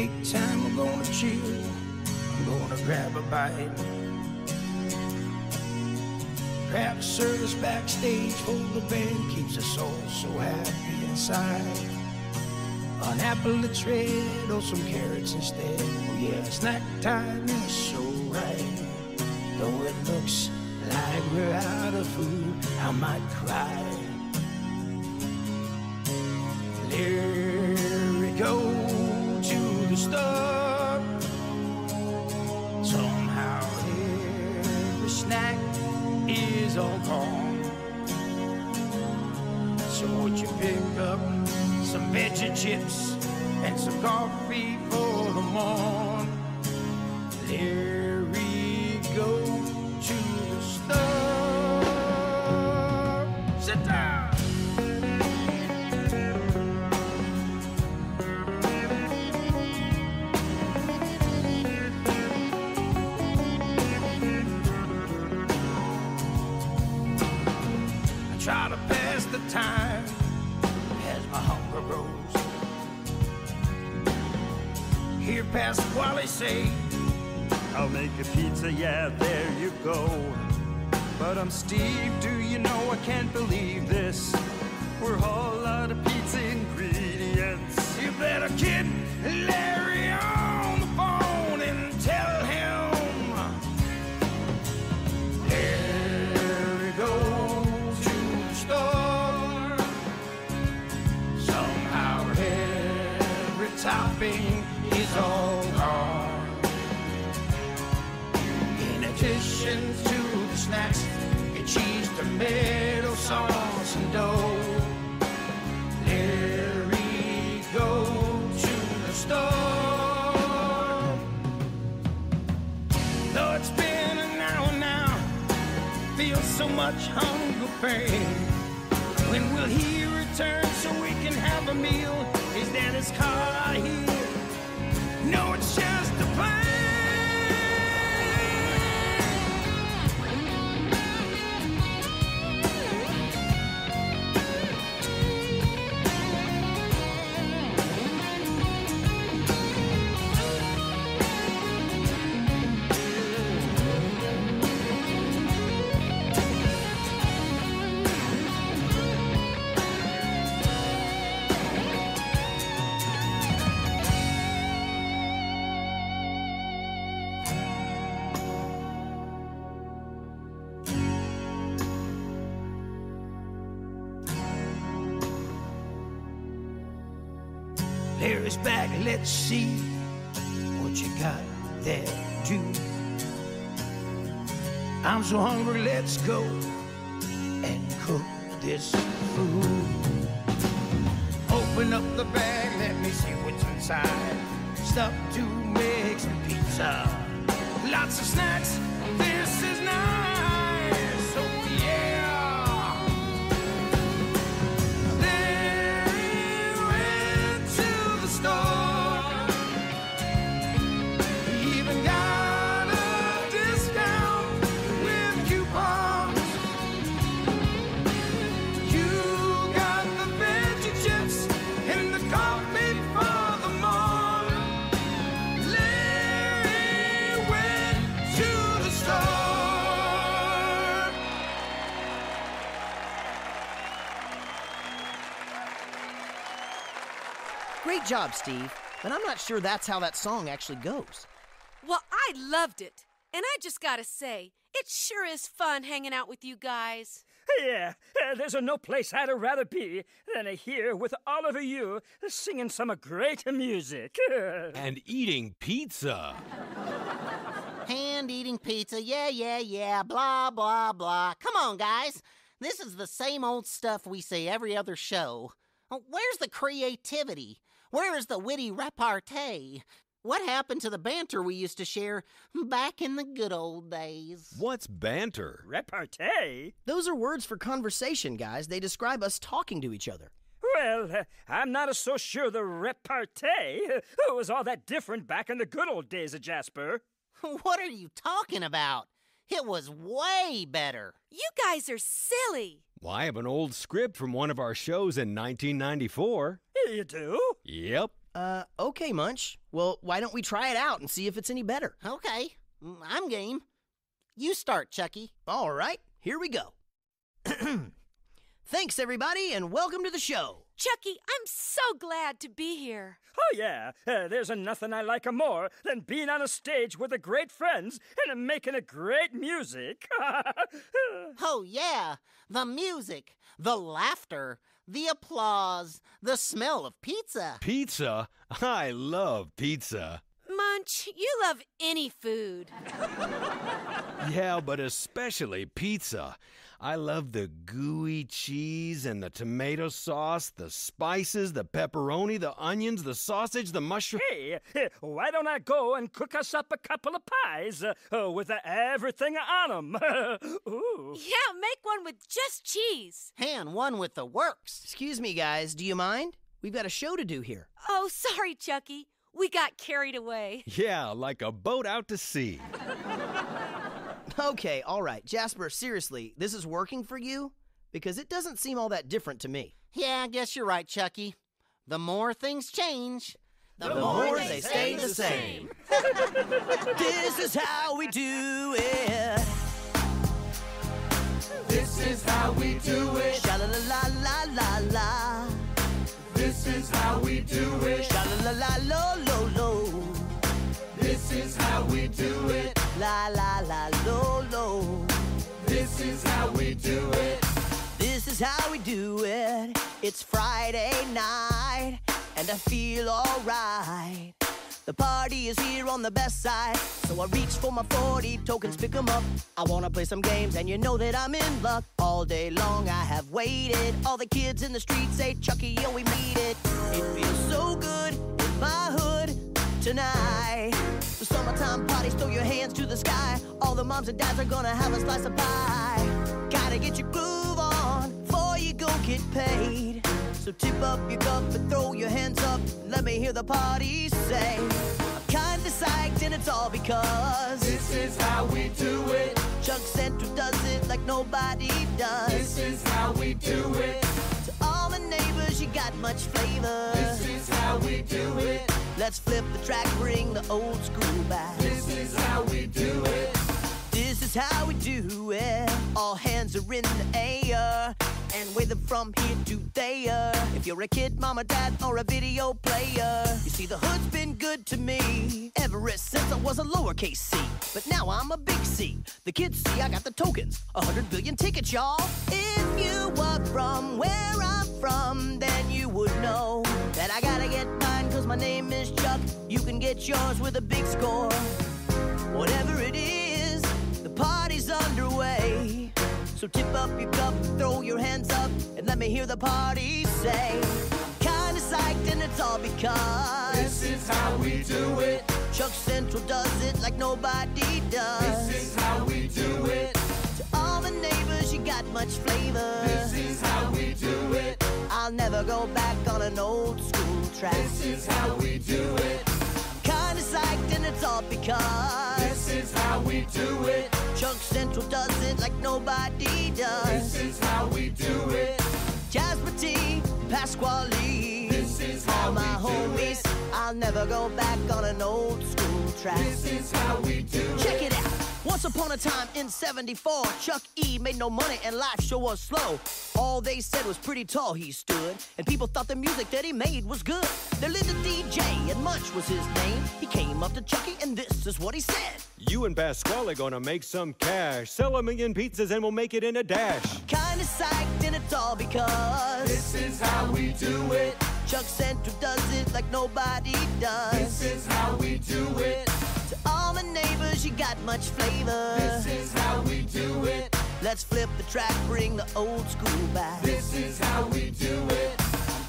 Break time, we're gonna chill. I'm gonna grab a bite. Grab a service backstage for the band keeps us all so happy inside. An apple, a tread, or some carrots instead. Oh yeah, snack time is so right. Though it looks like we're out of food, I might cry. Pick up some veggie chips and some coffee for the morn? Larry, my hunger grows. Hear Pasqually say, I'll make a pizza, yeah, there you go. But I'm Steve, do you know I can't believe this? We're all out of pizza ingredients. You better get Larry so much hunger pain. When will he return so we can have a meal? Is that his car I hear? No, it's just Larry's back, let's see what you got there, too. I'm so hungry, let's go and cook this food. Open up the bag, let me see what's inside. Stuff to make some pizza. Lots of snacks, this is nice. Great job, Steve. But I'm not sure that's how that song actually goes. Well, I loved it. And I just gotta say, it sure is fun hanging out with you guys. Yeah, uh, there's a no place I'd rather be than here with all of you singing some great music. And eating pizza. Hand eating pizza, yeah, yeah, yeah, blah, blah, blah. Come on, guys. This is the same old stuff we say every other show. Oh, Where's the creativity? Where is the witty repartee? What happened to the banter we used to share back in the good old days? What's banter? Repartee? Those are words for conversation, guys. They describe us talking to each other. Well, uh, I'm not so sure the repartee was all that different back in the good old days of Jasper. What are you talking about? It was way better. You guys are silly. Well, I have an old script from one of our shows in 1994. You do? Yep. Uh, okay, Munch. Well, why don't we try it out and see if it's any better? Okay, mm, I'm game. You start, Chucky. All right, here we go. Thanks, everybody, and welcome to the show. Chucky, I'm so glad to be here. Oh, yeah. Uh, there's a nothing I like a more than being on a stage with a great friends and making a great music. Oh, yeah. The music, the laughter, the applause, the smell of pizza. Pizza? I love pizza. Munch, you love any food. Yeah, but especially pizza. I love the gooey cheese and the tomato sauce, the spices, the pepperoni, the onions, the sausage, the mushroom. hey, why don't I go and cook us up a couple of pies uh, uh, with uh, everything on 'em? Ooh. Yeah, make one with just cheese. And one with the works. Excuse me, guys, do you mind? We've got a show to do here. Oh, sorry, Chucky. We got carried away. Yeah, like a boat out to sea. Okay, all right. Jasper, seriously, this is working for you? Because it doesn't seem all that different to me. Yeah, I guess you're right, Chucky. The more things change, the, more they stay the same. this is how we do it. This is how we do it. Sha la la la la la. This is how we do it. Sha la la la lo lo lo. This is how we do it. La la la lo lo. This is how we do it. This is how we do it. It's Friday night, and I feel alright. The party is here on the best side, so I reach for my 40 tokens, pick 'em up. I wanna play some games, and you know that I'm in luck. All day long I have waited. All the kids in the street say, Chucky, yo, we made it. It feels so good in my hood tonight. The summertime parties, throw your hands to the sky. All the moms and dads are gonna have a slice of pie. Gotta get your groove on before you go get paid. So tip up your cup and throw your hands up. Let me hear the party say, I'm kinda psyched and it's all because This is how we do it. Chuck Central does it like nobody does. This is how we do it. To all the neighbors, you got much flavor. This is how we do it. Let's flip the track, bring the old school back. This is how we do it. This is how we do it. All hands are in the air. And wave them from here to there. If you're a kid, mama, dad, or a video player, you see, the hood's been good to me ever since I was a lowercase c. But now I'm a big C. The kids see I got the tokens, a hundred billion tickets, y'all. If you were from where I'm from, then you would know that I gotta get mine, cause my name is Chuck. You can get yours with a big score. Whatever it is, the party's underway. So tip up your cup, throw your hands up, and let me hear the party say, kinda psyched, and it's all because This is how we do it. Chuck Central does it like nobody does. This is how we do it. To all the neighbors, you got much flavor. This is how we do it. I'll never go back on an old school track. This is how we do it. Psyched, and it's all because This is how we do it. Chuck Central does it like nobody does. This is how we do it. Jasper T, Pasqually. This is how All my we do it. I'll never go back on an old school track. This is how we do it. Check it. it out. Once upon a time in 74, Chuck E made no money and life sure was slow. All they said was pretty tall he stood, and people thought the music that he made was good. There lived a DJ, and Munch was his name. He came up to Chucky, and this is what he said. You and Pasqually gonna make some cash. Sell a million pizzas and we'll make it in a dash. Kinda psyched, and it's all because This is how we do it. Chuck Central does it like nobody does. This is how we do it. To all the neighbors, you got much flavor. This is how we do it. Let's flip the track, bring the old school back. This is how we do it.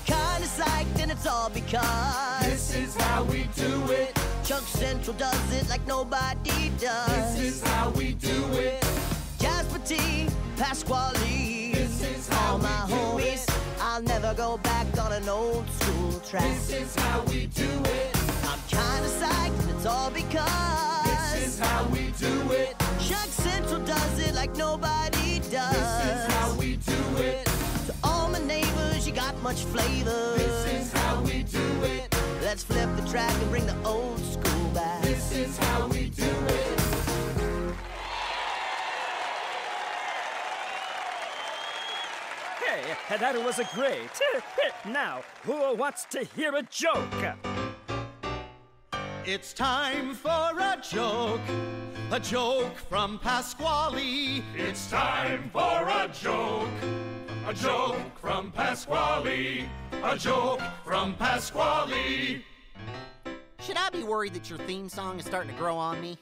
Kinda psyched, and it's all because This is how we do it. Chuck Central does it like nobody does. This is how we do it. Jasper T, Pasqually. This is how all we my do homies. it. I'll never go back on an old school track. This is how we do it. I'm kinda psyched, and it's all because This is how we do it. Chuck Central does it like nobody does. This is how we do it. To all my neighbors, you got much flavor. This is how we do it. Let's flip the track and bring the old school back. This is how we do it. Hey, that was a great. Hit. Now, who wants to hear a joke? It's time for a joke. A joke from Pasqually. It's time for a joke. A joke from Pasqually. A joke from Pasqually. Should I be worried that your theme song is starting to grow on me?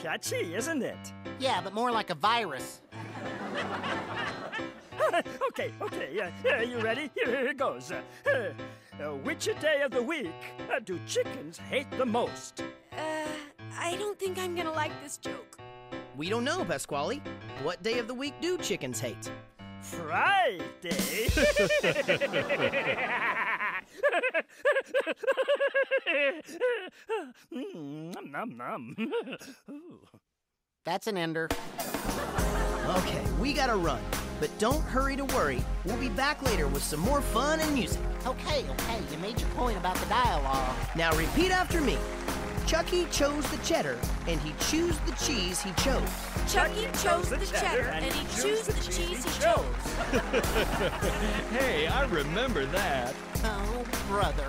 Catchy, isn't it? Yeah, but more like a virus. okay, okay, yeah, yeah, you ready? Here it goes. Uh, uh, which day of the week uh, do chickens hate the most? Uh, I don't think I'm gonna like this joke. We don't know, Pasqually. What day of the week do chickens hate? Friday. mm, nom nom nom. That's an ender. Okay, we gotta run. But don't hurry to worry. We'll be back later with some more fun and music. Okay, okay, you made your point about the dialogue. Now repeat after me. Chucky chose the cheddar, and he chose the cheese he chose. Chucky chose the cheddar, and he chose the cheese he chose. Hey, I remember that. Oh, brother.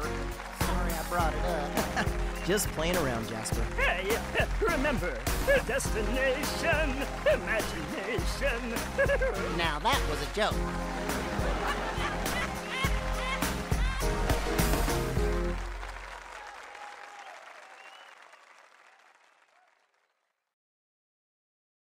Sorry I brought it up. Just playing around, Jasper. Hey, remember, destination, imagination. now that was a joke.